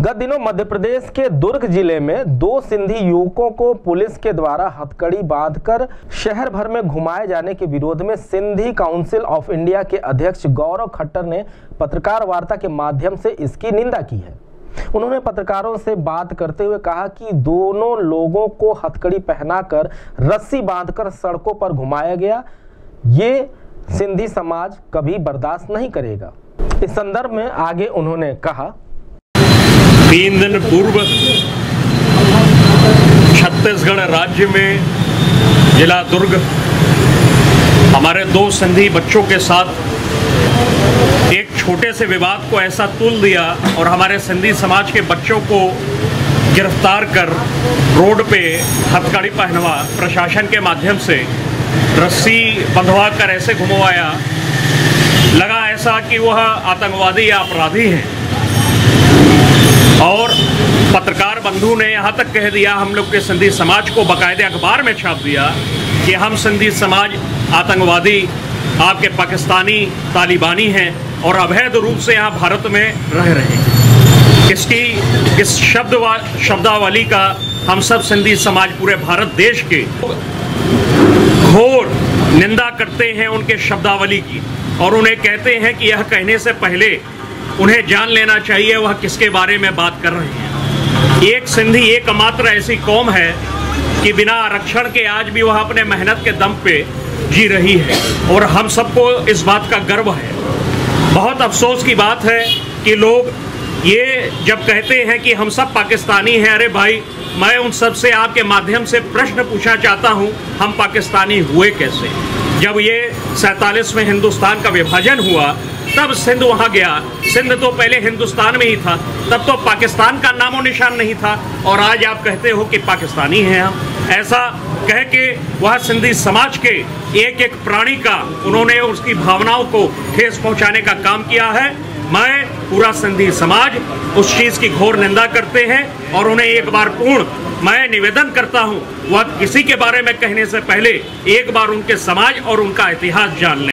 गत दिनों मध्य प्रदेश के दुर्ग ज़िले में दो सिंधी युवकों को पुलिस के द्वारा हथकड़ी बांधकर शहर भर में घुमाए जाने के विरोध में सिंधी काउंसिल ऑफ़ इंडिया के अध्यक्ष गौरव खट्टर ने पत्रकार वार्ता के माध्यम से इसकी निंदा की है। उन्होंने पत्रकारों से बात करते हुए कहा कि दोनों लोगों को हथकड़ी पहनाकर रस्सी बांधकर सड़कों पर घुमाया गया। ये सिंधी समाज कभी बर्दाश्त नहीं करेगा। इस संदर्भ में आगे उन्होंने कहा तीन दिन पूर्व छत्तीसगढ़ राज्य में जिला दुर्ग हमारे दो संधि बच्चों के साथ एक छोटे से विवाद को ऐसा तुल दिया और हमारे सिंधी समाज के बच्चों को गिरफ़्तार कर रोड पे हथकड़ी पहनवा प्रशासन के माध्यम से रस्सी बंधवा कर ऐसे घुमवाया। लगा ऐसा कि वह आतंकवादी या अपराधी हैं। और पत्रकार बंधु ने यहाँ तक कह दिया, हम लोग के सिंधी समाज को बाकायदे अखबार में छाप दिया कि हम सिंधी समाज आतंकवादी, आपके पाकिस्तानी तालिबानी हैं और अवैध रूप से यहाँ भारत में रह रहे हैं। इसकी, इस शब्द शब्दावली का हम सब सिंधी समाज पूरे भारत देश के घोर निंदा करते हैं उनके शब्दावली की और उन्हें कहते हैं कि यह कहने से पहले उन्हें जान लेना चाहिए, वह किसके बारे में बात कर रहे हैं। एक सिंधी एकमात्र ऐसी कौम है कि बिना आरक्षण के आज भी वह अपने मेहनत के दम पे जी रही है। और हम सबको इस बात का गर्व है। बहुत अफसोस की बात है कि लोग ये जब कहते हैं कि हम सब पाकिस्तानी हैं, अरे भाई, मैं उन सबसे आपके माध्यम से प्रश्न पूछना चाहता हूँ, हम पाकिस्तानी हुए कैसे? जब ये सैतालीस में हिंदुस्तान का विभाजन हुआ तब सिंध वहाँ गया। सिंध तो पहले हिंदुस्तान में ही था, तब तो पाकिस्तान का नामो निशान नहीं था, और आज आप कहते हो कि पाकिस्तानी हैं हम। ऐसा कह के वह सिंधी समाज के एक एक प्राणी का उन्होंने उसकी भावनाओं को ठेस पहुँचाने का काम किया है। मैं, पूरा सिंधी समाज, उस चीज़ की घोर निंदा करते हैं और उन्हें एक बार पूर्ण मैं निवेदन करता हूँ, वह किसी के बारे में कहने से पहले एक बार उनके समाज और उनका इतिहास जान लें।